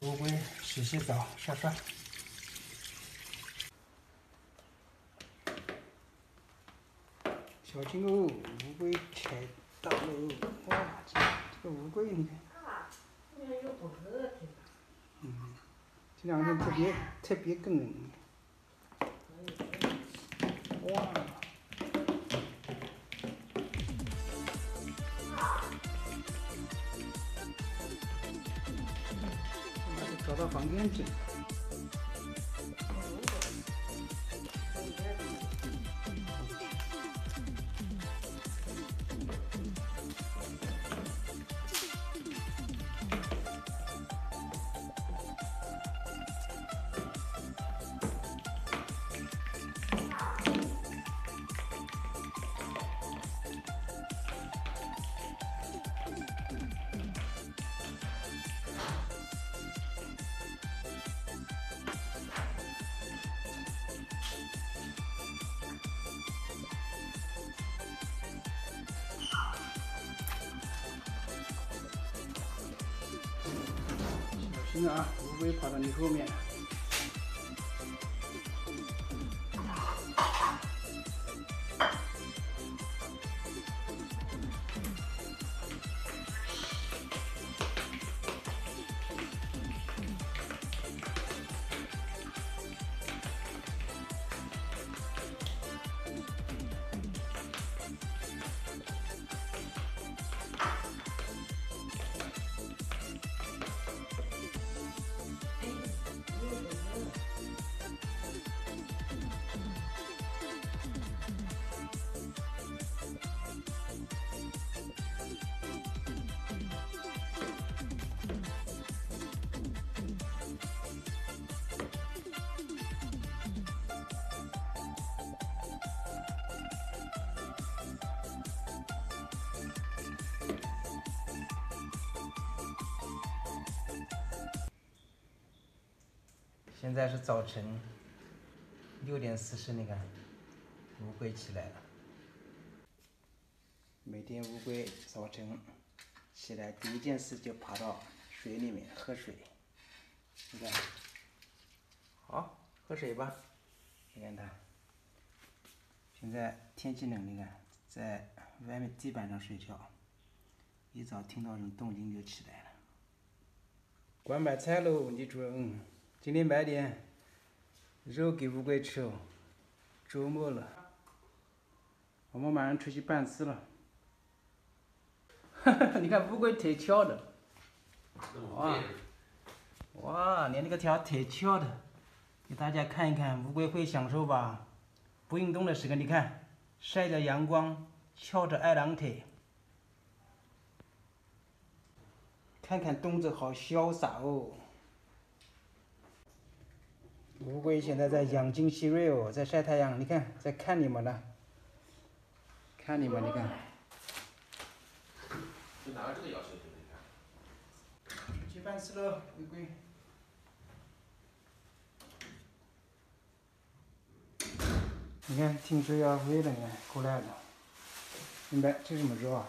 乌龟洗洗澡、刷刷。小心哦，乌龟踩到喽！哇，这这个乌龟你看，嗯，这两天特别特别更人。哇！找到房间去。啊，乌龟跑到你后面。现在是早晨六点四十，你看，乌龟起来了。每天乌龟早晨起来第一件事就爬到水里面喝水，你看，好，喝水吧。你看它，现在天气冷，你看，在外面地板上睡觉，一早听到这种动静就起来了。关买菜喽，李主任。今天买点肉给乌龟吃哦，周末了，我们马上出去办事了。哈哈，你看乌龟腿翘的，哇，哇，连那个条腿翘的，给大家看一看，乌龟会享受吧？不运动的时候，你看晒着阳光，翘着二郎腿，看看动作好潇洒哦。乌龟现在在养精蓄锐哦，在晒太阳。你看，在看你们呢，看你们，你看。就拿这个要求你看。去办事喽，乌龟。你看，听说要喂了，你看过来了。明白，这什么肉啊？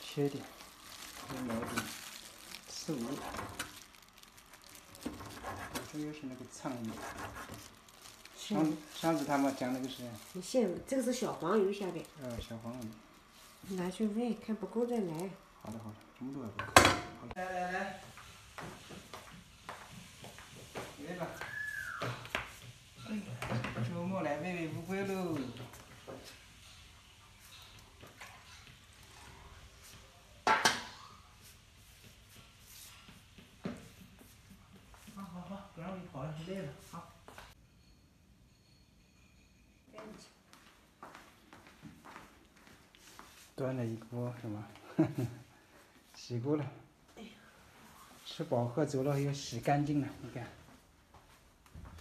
切点，这毛点，四五。这又是那个苍蝇。上上次他们讲那个是。你先，这个是小黄鱼下边。呃，小黄鱼。拿去喂，看不够再来。好的好的，这么多还不够。来来来，来吧。哎，周末来喂喂乌龟喽。累了，好。端了一锅是吗？洗过了。吃饱喝足了，又洗干净了，你看，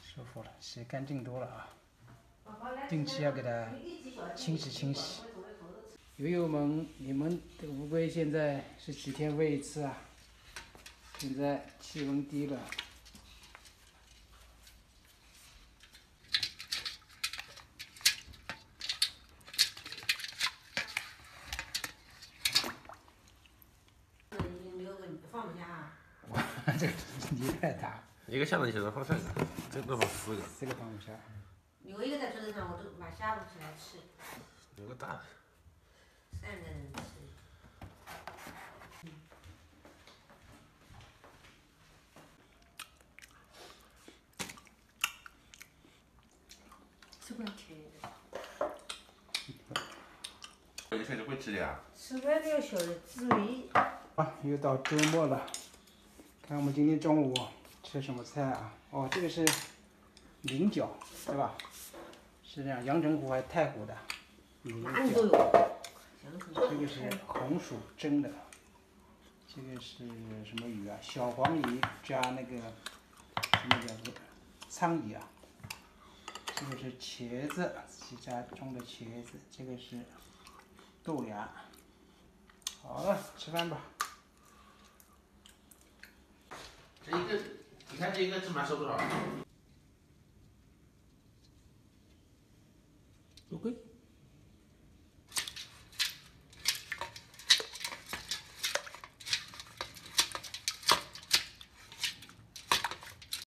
舒服了，洗干净多了啊。定期要给它清洗清洗。友友们，你们的乌龟现在是几天喂一次啊？现在气温低了。放不下啊。这个泥太大，一个箱子就是放三个，这能放四个。这个放不下。留一个在桌子上，我都把下午起来吃，有个大，三个人吃。吃不甜的，有些就会吃的呀。吃饭都要晓得滋味。啊，又到周末了，看我们今天中午吃什么菜啊？哦，这个是菱角，对吧？是这样，阳澄湖还是太湖的？菱角哪里都。有。这个是红薯蒸的，这个是什么鱼啊？小黄鱼加那个什么叫做鲳鱼啊？这个是茄子，自己家种的茄子，这个是豆芽。好了，吃饭吧。这一个，你看这一个芝麻收多少？不贵。